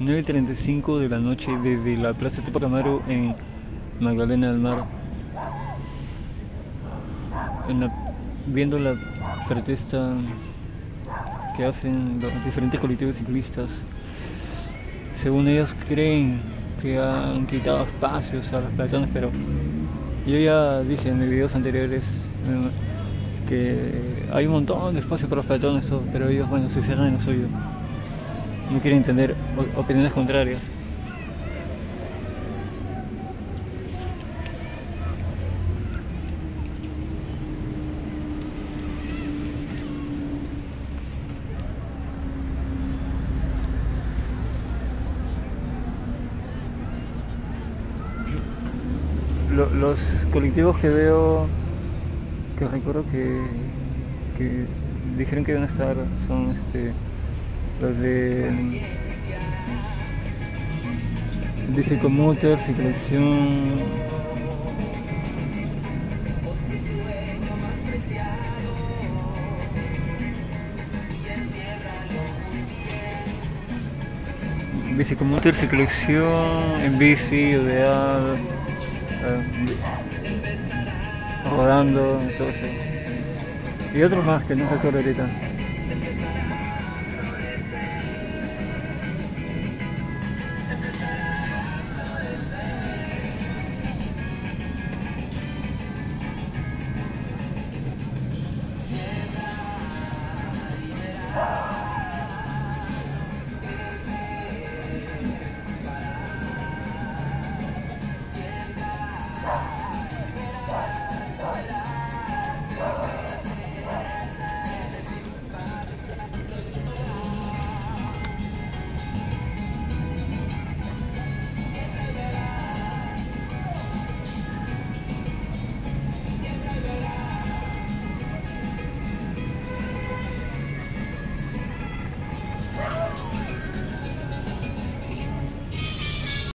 9.35 de la noche desde la Plaza Tupac Amaru en Magdalena del Mar. Viendo la protesta que hacen los diferentes colectivos ciclistas. Según ellos creen que han quitado espacios a los peatones, pero yo ya dije en mis videos anteriores eh, que hay un montón de espacios para los peatones, pero ellos, bueno, se cierran en lo suyo. No quieren entender opiniones contrarias. Lo- los colectivos que veo, que recuerdo que, que dijeron que iban a estar, son este, los de Bicicommuter, Cicloacción, Bicicommuter, Cicloacción, en bici, ODA, eh, rodando, eso. Y otros más que no recuerdo ahorita.